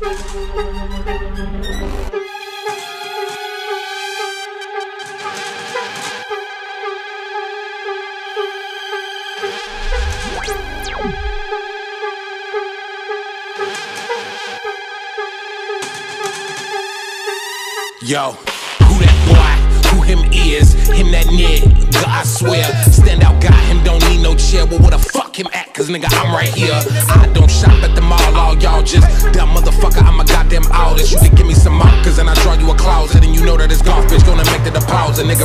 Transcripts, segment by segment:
Yo, who that boy? Who him is? Him that nigga, I swear. Stand out guy, him don't need no chair. Well, where the fuck him at? Cause nigga, I'm right here. I don't shop at the mall, all y'all just dumb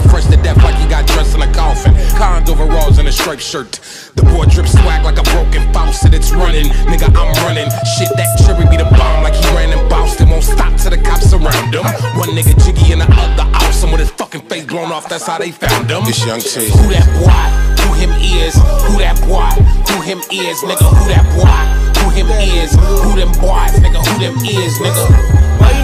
fresh to death like he got dressed in a coffin. Cons overalls and a striped shirt. The boy drip swag like a broken faucet. It's running. Nigga, I'm running. Shit, that cherry be the bomb like he ran in Boston. Won't stop till the cops around him. One nigga jiggy and the other awesome with his fucking face blown off. That's how they found him. This young T. Who that boy? Who him is? Who that boy? Who him is? Nigga, who that boy? Who him is? Who them boys? Nigga, who them is? Nigga.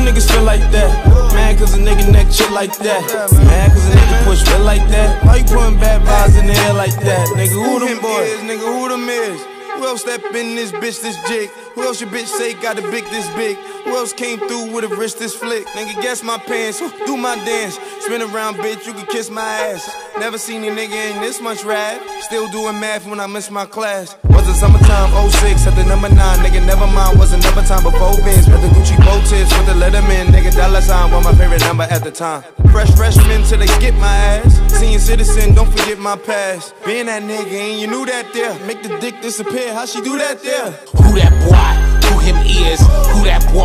Niggas feel like that? Mad cause a nigga neck chill like that. Mad cause a nigga push real like that. Why you putting bad vibes in the air like that? Nigga, who them boys? Nigga, who them is? Who else step in this bitch this jig? Who else your bitch say got a big this big? Who else came through with a wrist this flick? Nigga, guess my pants, do my dance. Spin around, bitch, you can kiss my ass. Never seen a nigga in this much rap. Still doing math when I miss my class. Was it summertime 06 at the number 9? Nigga, never mind, was another time before Benz. With the Gucci bow tips, with the Letterman. Nigga, dollar sign was my favorite number at the time. Fresh freshman till they get my ass. Senior citizen, don't forget my past. Being that nigga, and you knew that there. Make the dick disappear, how she do that there? Who that boy? Who him is? Who that boy?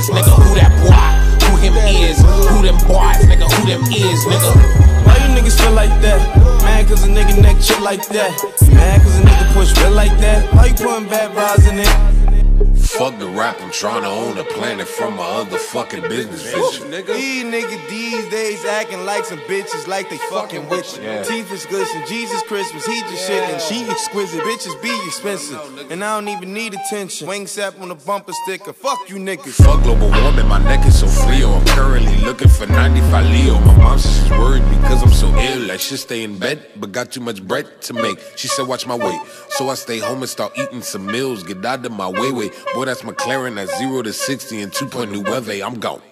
Is? Nigga, who that boy? Who him is? Who them boys? Nigga, who them is? Nigga. Why you niggas feel like that? Mad cause a nigga neck chill like that. Mad cause a nigga push real like that. Why you putting bad vibes in it? Fuck the rap, I'm trying to own the planet from my other fucking business vision. These niggas these days acting like some bitches like they fucking with you. Yeah. Teeth is glisten, Jesus Christmas, he just shit and she exquisite. Bitches be expensive, and I don't even need attention. Wing sap on a bumper sticker, fuck you niggas. Fuck global warming, my neck is so frio. I'm currently looking for 95 Leo. My mom says she's worried because I'm so ill. I should stay in bed, but got too much bread to make. She said, watch my weight. So I stay home and start eating some meals. Get out of my way, way. Boy, that's McLaren at 0 to 60 and 2.9. I'm gone.